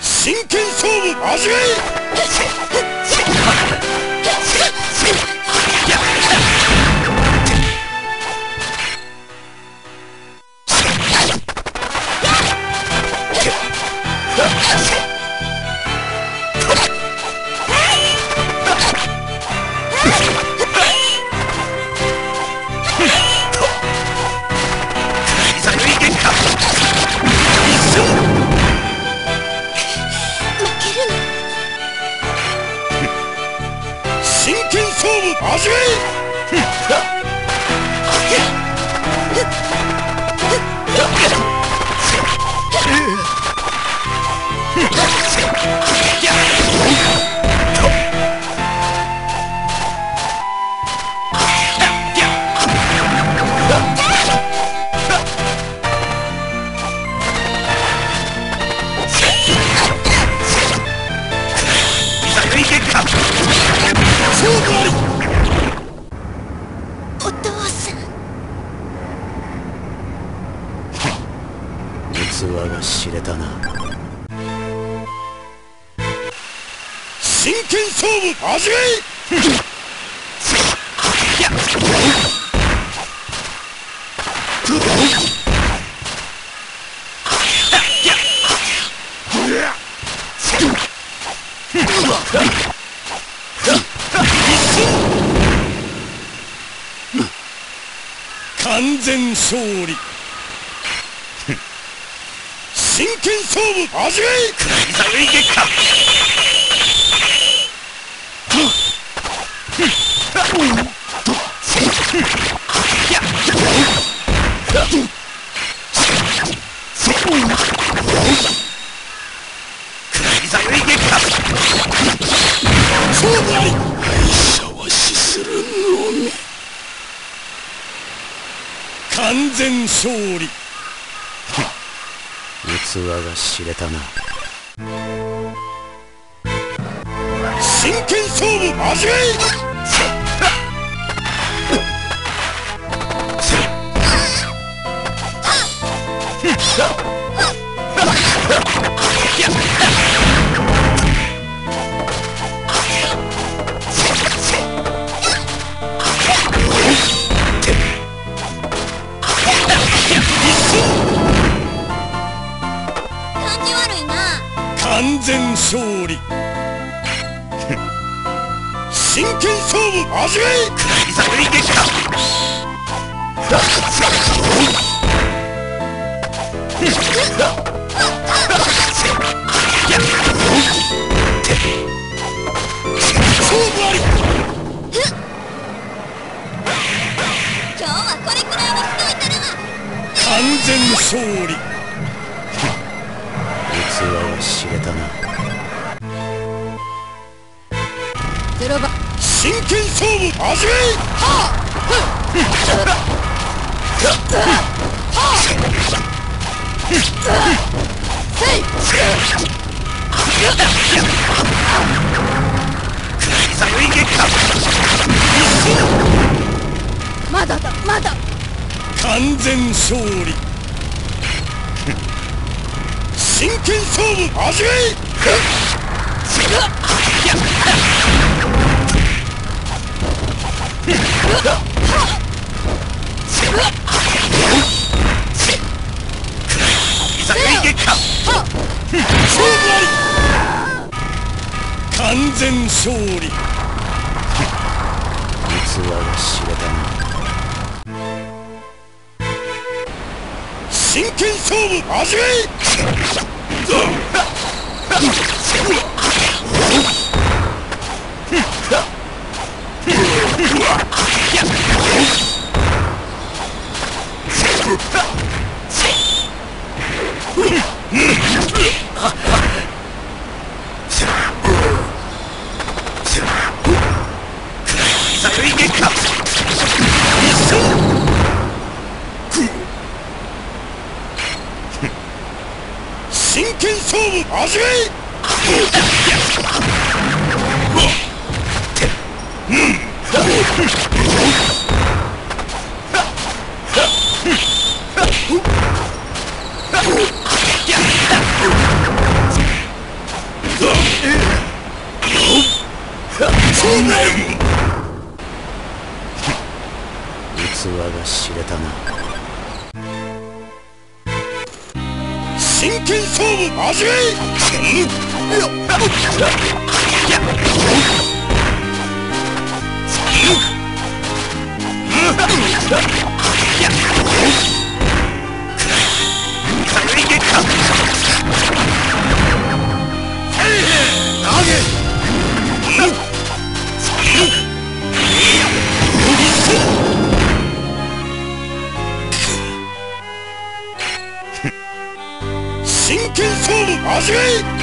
真剣勝負味わ知れたな。真剣勝負味わ完全勝利。真剣勝負。味わ勝負あり完全勝利器が知れたな。真剣勝負味わ完全勝利。真剣勝負味わ勝負あり。今日はこれくらいにしといた完全勝利ゼロ番真剣勝負味わまだ。だ。まだ。完全勝利真剣勝負味わ完全勝利器が知れた。な真剣勝負味わ真剣勝負味わ器が知れたな。真剣勝負始めしめい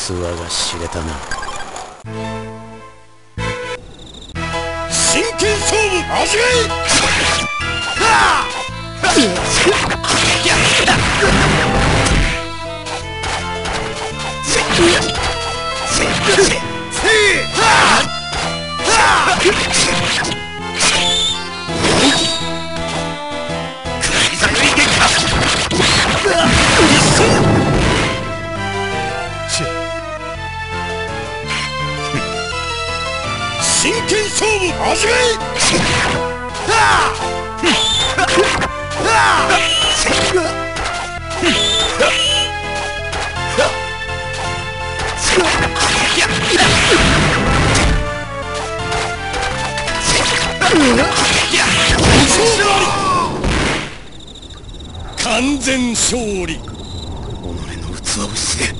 ツアが知れたな。真剣勝負 完全勝利己の器を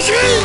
始め